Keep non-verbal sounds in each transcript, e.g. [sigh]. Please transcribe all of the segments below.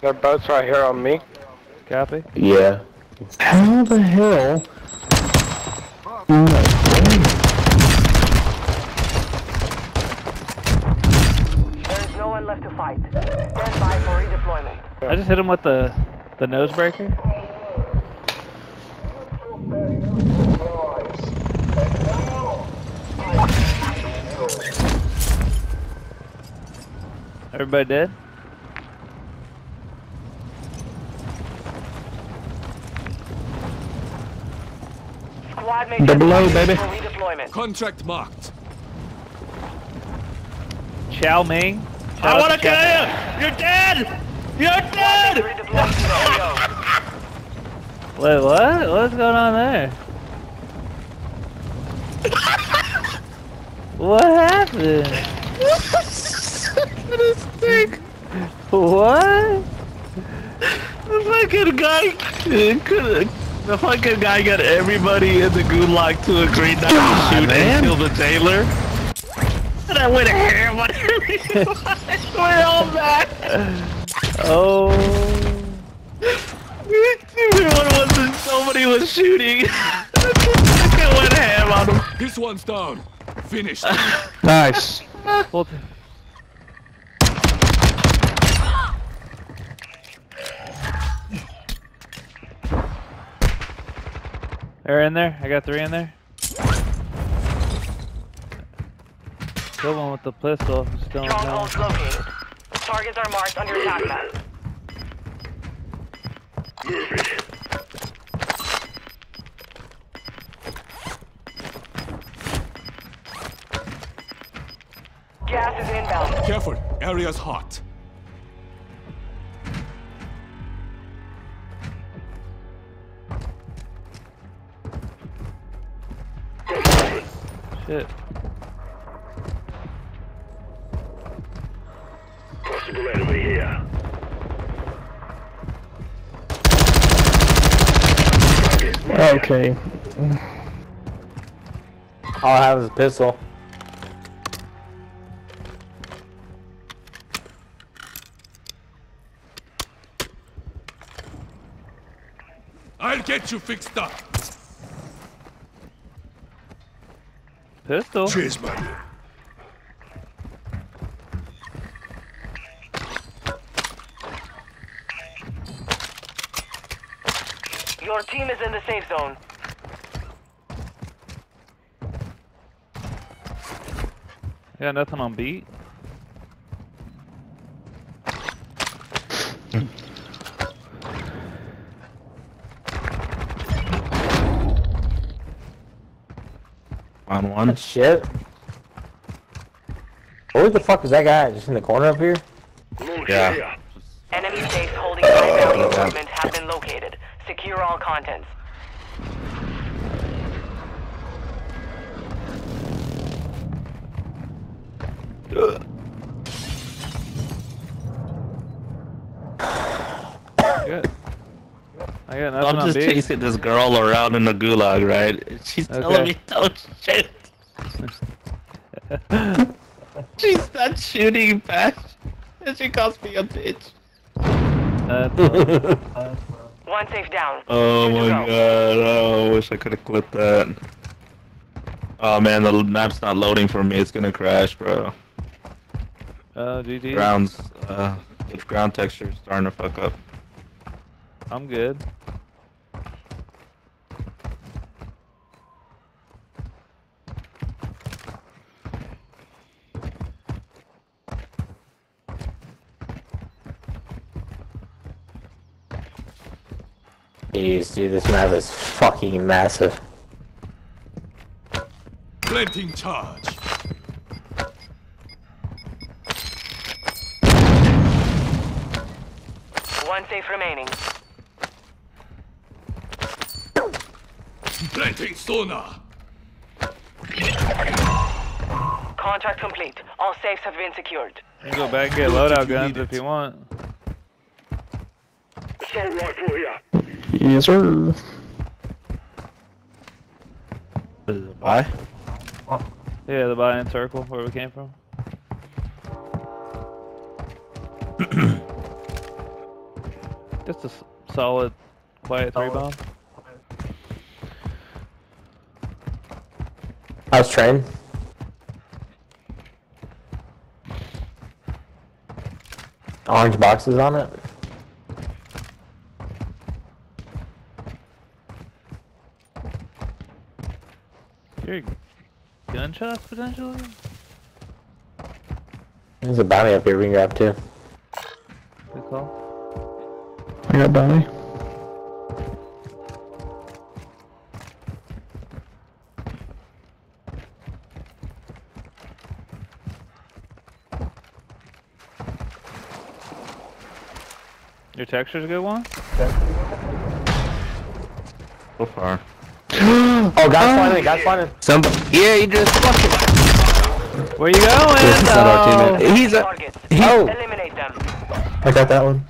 Their boat's right here on me. Copy. Yeah. How the hell? There is no one left to fight. Stand by for redeployment. I just hit him with the the nose breaker. Everybody dead? Double O, baby. Contract marked. Chow Ming. I wanna kill you! You're dead! You're dead! Redeploying to the AO. Wait, what? What's going on there? [laughs] what happened? [laughs] what? The fucking guy could the fucking guy got everybody in the gulag to agree not to shoot man. and kill the jailer. And I went ham on everybody. We're all mad. Oh. [laughs] Everyone wasn't somebody was shooting. [laughs] I went ham on him. This one's down. Finished. Nice. Hold- [laughs] They're in there. I got three in there. Kill one with the pistol. Just don't know. Strongholds located. Targets are marked on your attack map. Gas is inbound. Careful. Area's hot. Shit. Possible enemy here. Okay. All I have is a pistol. I'll get you fixed up. Pistol? Cheers, man. Your team is in the safe zone. Yeah, nothing on beat. On one. Shit. Where the fuck is that guy? Just in the corner up here? Yeah. Enemy safe holding high value equipment have been located. Secure all contents. Good. I got nothing I'm on just beat. chasing this girl around in the gulag, right? She's Okay. telling me don't shoot. [laughs] She's not shooting back. And she calls me a bitch. That's. [laughs] One safe down. Oh Good my go. god, oh, I wish I could have clipped that. Oh man, the map's not loading for me, it's gonna crash, bro. Uh, GG. Grounds, uh, the ground texture is starting to fuck up. I'm good. Jeez, dude, this map is fucking massive. Planting charge. One safe remaining. Planting sonar. Contract complete. All safes have been secured. You can go back and get loadout guns if you want. Assault rifle here. Yes, sir. Bye. Yeah, the buy-in circle where we came from. [clears throat] Just a solid, quiet three bomb. How's train? Orange boxes on it. Your gunshots potentially? There's a bounty up here we can grab too. Good call. I got bounty. Texture's a good one? So far. [gasps] Oh, guys flying in, guys flying in. Somebody. Yeah, he just fucking. Where you going? This is not our Oh, teammate. He's a. Targets. Oh, Eliminate them. I got that one.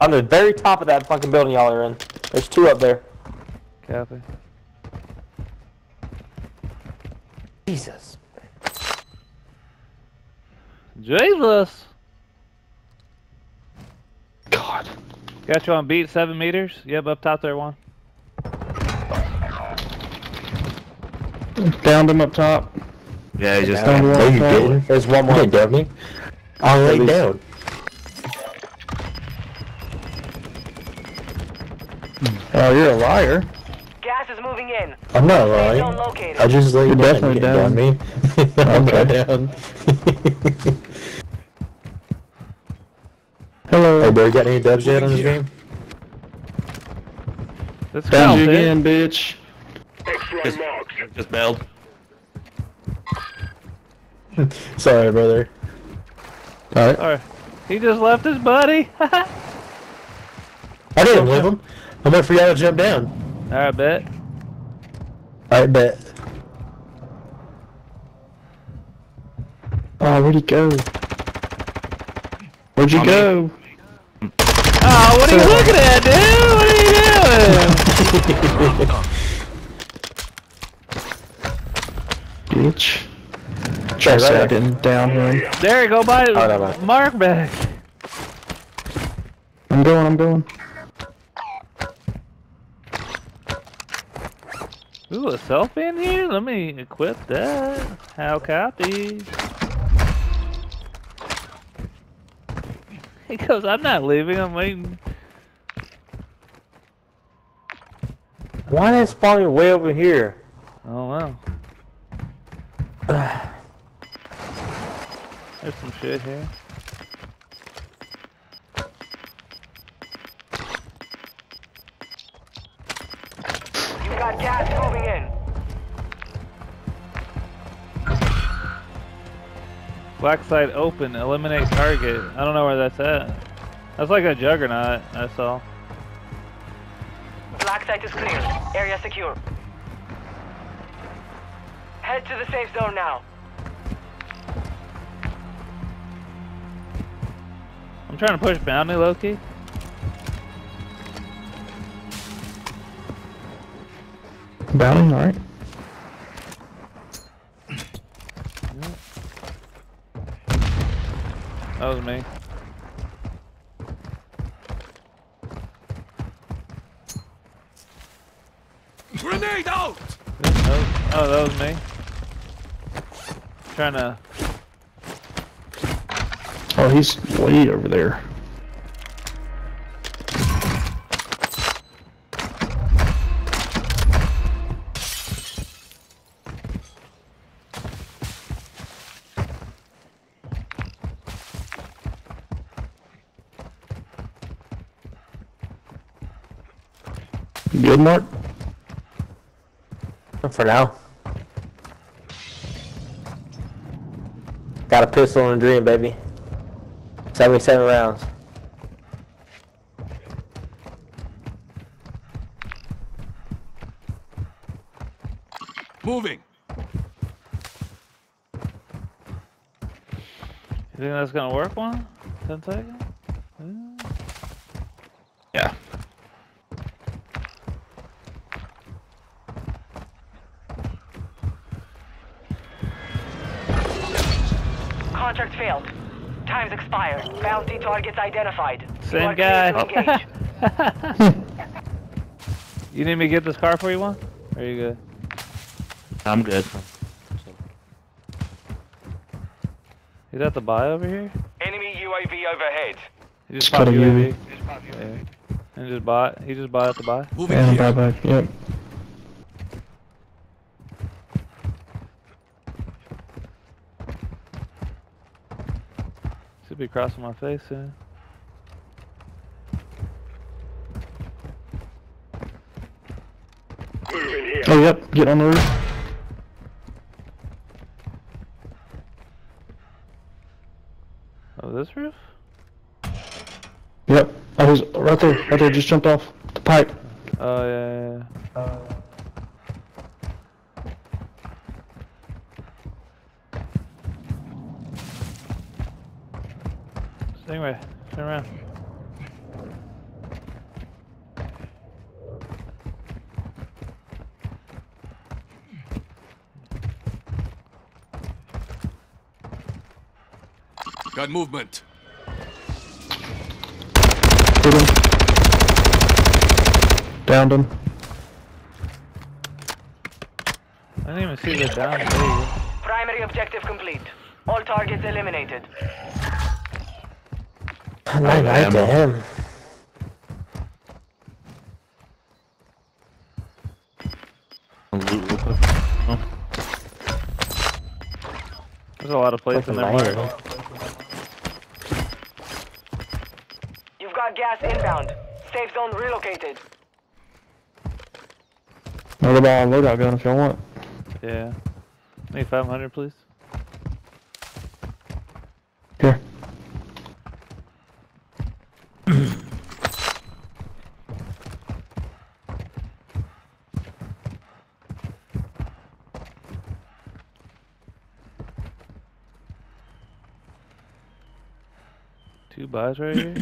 On the very top of that fucking building y'all are in. There's two up there. Copy. Jesus. Jesus! God. Got you on beat, seven meters? Yep, up top there, one. Downed him up top. Yeah, he just. Down the No, wall. you didn't. There's one more. You did me. I laid least- down. Oh, you're a liar. Gas is moving in. I'm not Safe zone lying. located. I just laid You're down. definitely you down. me. [laughs] I'm Okay. not down. [laughs] Hello. hey, bro, got any dubs yet on this game? Let's Found you count it. again, bitch. Just, just bailed. [laughs] Sorry, brother. Alright. Alright. He just left his buddy. [laughs] I didn't leave him. I'm waiting for y'all to jump down. Alright, bet. Alright, bet. Oh, where'd he go? Where'd you On me. go? Oh, what are you looking at, dude? What are you doing? Bitch. Right, Just right. I down here. there, you go by Oh, never mind. Mark back. I'm going, I'm going. Ooh, a selfie in here? Let me equip that. How copy? [laughs] He goes, I'm not leaving, I'm waiting. Why is spawning way over here? Oh wow. [sighs] There's some shit here. Black site open, eliminate target. I don't know where that's at. That's like a juggernaut, that's all. Black site is clear. Area secure. Head to the safe zone now. I'm trying to push bounty Loki. Bounty, alright. That was me. Grenade out! That was, oh, that was me. Trying to. Oh, he's way over there. Good, Mark? For now. Got a pistol and a dream, baby. 77 rounds. Moving. You think that's gonna work one? 10 seconds? Yeah. Contract failed. Time's expired. Bounty targets identified. Same are guy. engage. [laughs] you need me to get this car for you one? Or are you good? I'm good. He's at the buy over here? Enemy UAV overhead. He just Just got popped a UAV. UAV. Yeah. And just bought. He just bought at the buy. Moving And here. bye bye. Yep. Should be crossing my face soon. Oh yep. Get on the roof. Oh, this roof? Yep. I was right there. Right there. Just jumped off the pipe. Oh yeah, yeah, yeah. Uh, Stingray, turn around. Got movement. Hit him. Downed him. I didn't even see the down. There you go. Primary objective complete. All targets eliminated. Night night to him. Loot real quick. There's a lot of places in there. man. You've got gas inbound. Safe zone relocated. Another ball loadout gun if y'all want. Yeah. Need 500, please. Here. Two buys right here.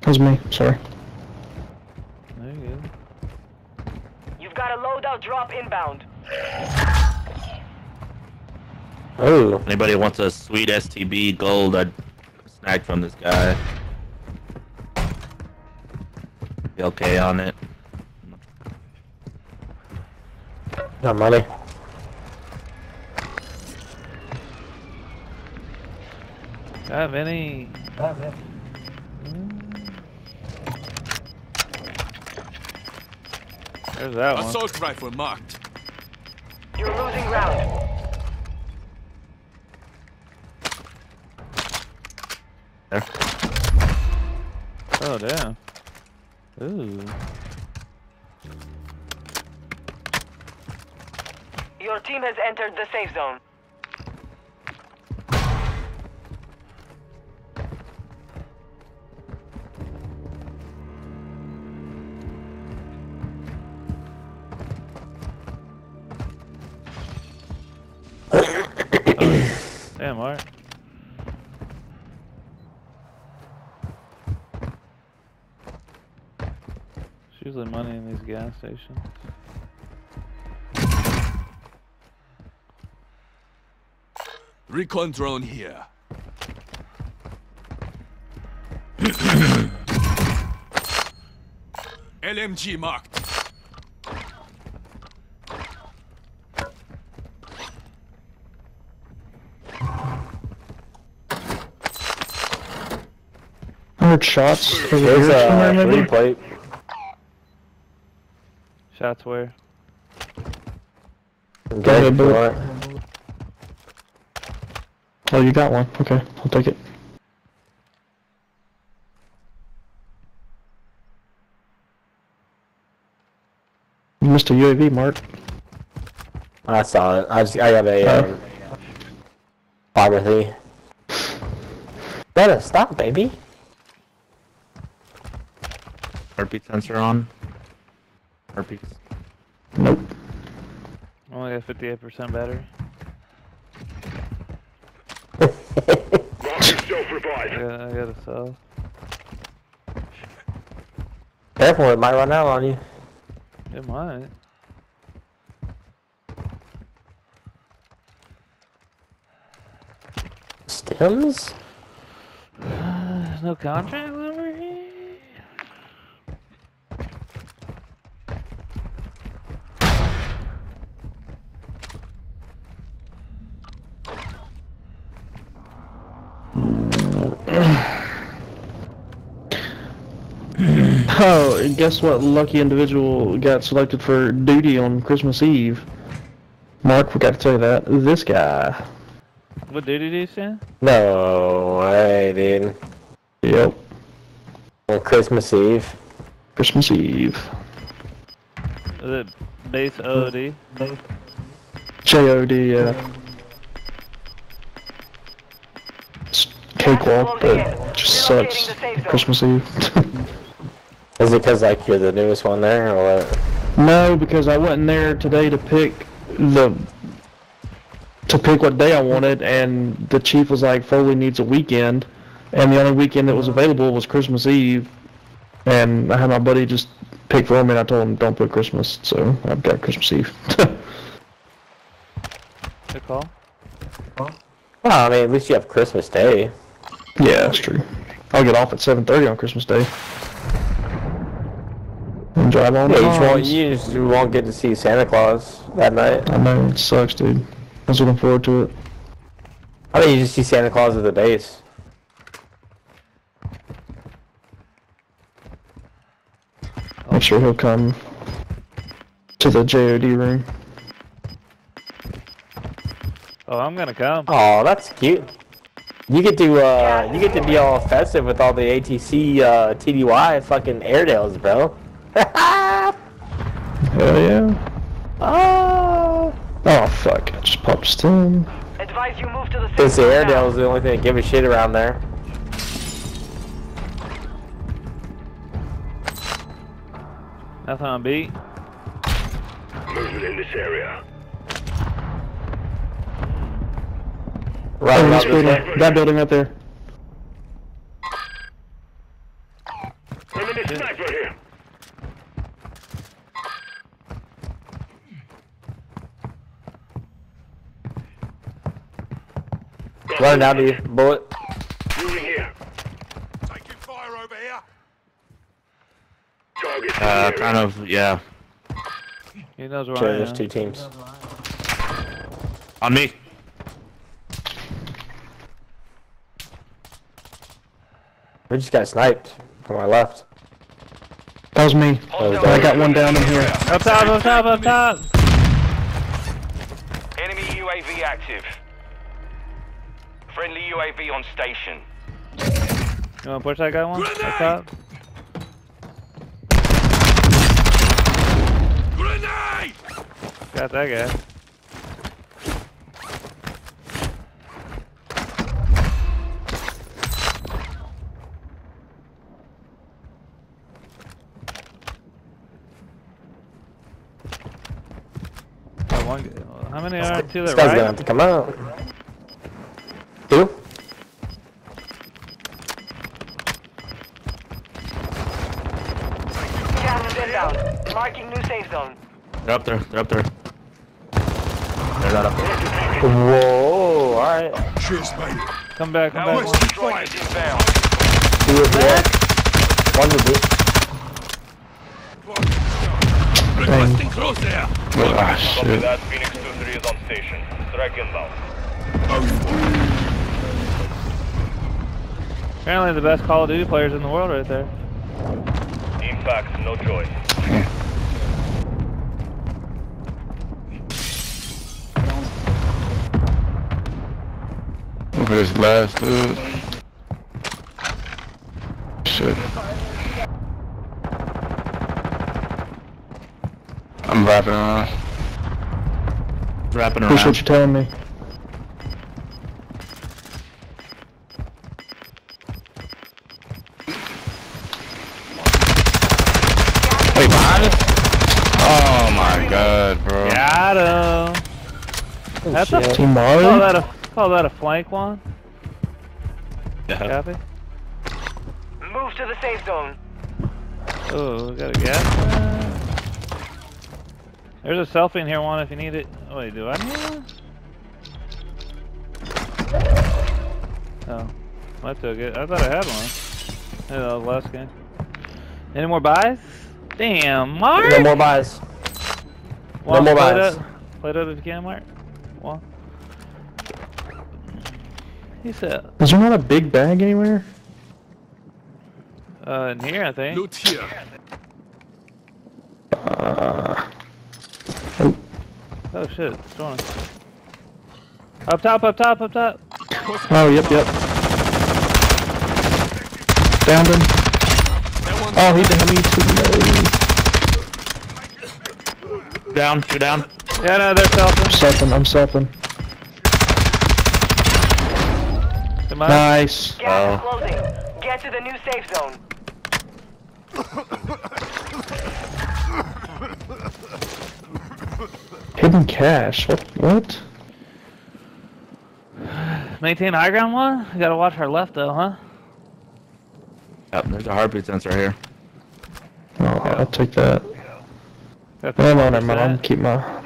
That was me. Sorry. there you go. You've got a loadout drop inbound. Oh, Anybody wants a sweet STB gold? I snagged from this guy. Be okay on it. Got money. Have any? There's that one. Assault rifle marked. You're losing ground. There. Oh damn. Ooh. Your team has entered the safe zone. Damn, Mark. There's usually money in these gas stations. Recon drone here. [coughs] LMG marked. I heard shots over There's here somewhere a maybe. blue plate. Shots where? Okay, ahead, Bill. alright. Oh, you got one. Okay, I'll take it. You missed a UAV, Mark. I saw it. I just I got a Oh. um, photography. Better stop, baby. Heartbeat sensor on. Heartbeats. Nope. Only got 58% battery yeah, I got a cell. Careful, it might run out on you. It might. Stems? [sighs] no contract Oh, and guess what? Lucky individual got selected for duty on Christmas Eve. Mark, forgot to tell you that. This guy. What duty do you say? No way, dude. Yep. On Christmas Eve. Christmas Eve. Is it base OD? J-O-D, yeah. It's cakewalk, but it just sucks. Christmas Eve. [laughs] Is it because like you're the newest one there, or what? no, because I went in there today to pick the to pick what day I wanted, and the chief was like, Foley needs a weekend, and the only weekend that was available was Christmas Eve, and I had my buddy just pick for me, and I told him don't put Christmas, so I've got Christmas Eve. Good call. Well, I mean, at least you have Christmas Day. yeah, that's true. I'll get off at 7:30 on Christmas Day. And drive on Yeah, you just, won't, you just won't get to see Santa Claus that night. I know it sucks, dude. I was looking forward to it. I mean, you just see Santa Claus at the base. I'm sure he'll come to the JOD room. Oh, I'm gonna come. Oh, that's cute. You get to uh, you get to be all festive with all the ATC uh, TDY fucking Airedales, bro. [laughs] Hell yeah. oh. Oh fuck, I just popped stun. Advise you move to the Since safe the zone now. The only thing that give a shit around there. Nothing on beat. Movement in this area. Right Oh, about this this building, way. that building right there. Enemy sniper here. Running down to you, bullet. Moving here. Taking fire over here. Target Uh, kind of, yeah. He knows where Sure, I there's two teams. On me. We just got sniped from my left. That was me. was I got one down in here. Up top, up top, up top! Friendly UAV on station. You wanna push that guy one? Up top? Grenade! Got that guy. Got one guy- How many are to This the guy's gonna right? have to come out. They're up there. They're up there. They're not up there. Whoa, alright. Cheers, mate. Come back, come Now back. we're one. strike is inbound. Two would be. One would be. Requesting close there. Ah, shit. that, Phoenix 2-3 is on station. Strike inbound. Apparently the best Call of Duty players in the world right there. Impact, no choice. Look at this last dude. Shit. I'm wrapping around. Wrapping around. Appreciate around. you're telling me. Wait, behind us? Oh my god, bro. Got him! Oh, That's a. Team call that a, call that a flank one? Yeah. Copy? Move to the safe zone. Oh, got a gas. There's a selfie in here, one if you need it. Oh, wait, do I need one? Oh, I took it. I thought I had one. Yeah, that was last game. Any more buys? Damn, Mark! No more buys. Well, more play buys. Play it up if you can, Mark. One. He said, Is there not a big bag anywhere? uh, in here, I think. Loot here. Uh, oh, Oh shit, it's going. Up top, up top, up top. oh, yep, yep. Downed him. Oh, he downed me too. Down, you're down. Yeah, no, they're I'm selfing. selfing, I'm selfing. Come on. Nice. Gas is oh. closing. Get to the new safe zone. Hidden cash. What? What? Maintain high ground one? We gotta watch our left though, huh? Yep, there's a heartbeat sensor here. Oh, oh I'll take that. Got No, no, the never mind. I'm keep my.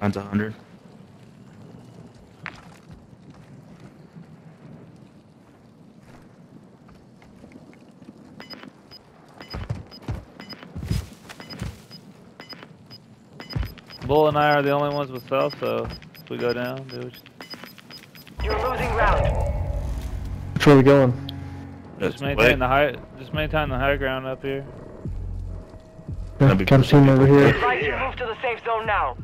Mine's 100. Bull and I are the only ones with self, so if we go down, do what you- You're losing ground. Which way are we going? just Just maintain wait. the high, just maintain the high ground up here. Yeah, That'd be got a team over here. Advise you move to the safe zone now.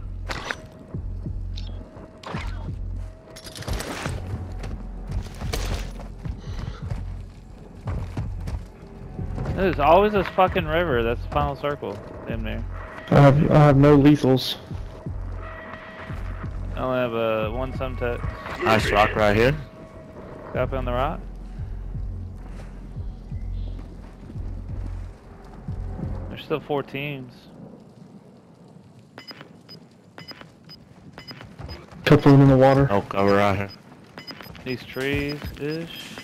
There's always this fucking river. That's the final circle. Damn near. I have I have no lethals. I only have uh, one Semtex. Nice rock right here. Copy on the rock. There's still four teams. Couple of them in the water. Oh, cover right here. These trees ish.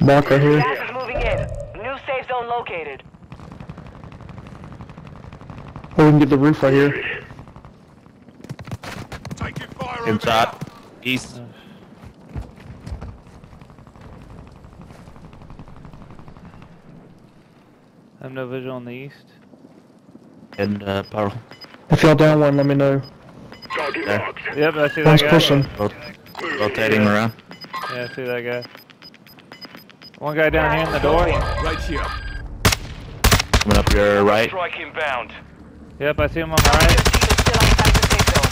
Mark right here. Gas is moving in. New safe zone located. Or we can get the roof right here. Taking fire over Good. East. I have no visual on the east. And uh, power. If y'all down one, let me know. Target There. marked. Yep, I see that One's guy. pushing. Rot- rotating around. Yeah, I see that guy. One guy down here in the door. Right here. Coming up your right. Strike inbound. Yep, I see him on my right. Your team is still outside the safe zone.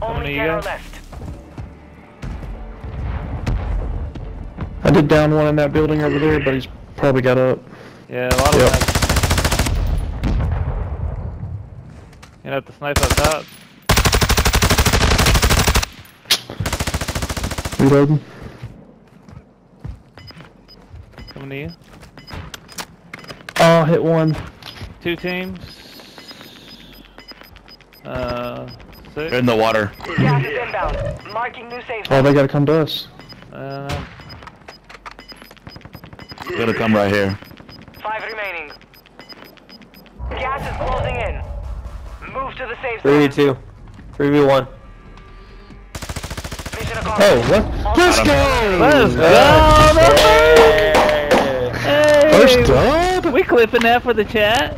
many Only you 10 are got? left. I did down one in that building over there, but he's probably got up. Yeah, a lot of Yep. them. You have to snipe up top. Reloading. Coming to you. Oh, hit one. Two teams. Uh, six. They're in the water. Gas is inbound. Marking new safe Oh, they gotta come to us. Uh, They're gonna come right here. Five remaining. Gas is closing in. Move to the safe zone. Three v zone. two. Three v one. Mission Oh, what? Let's go! let's go! Hey, First dub? we clipping that for the chat.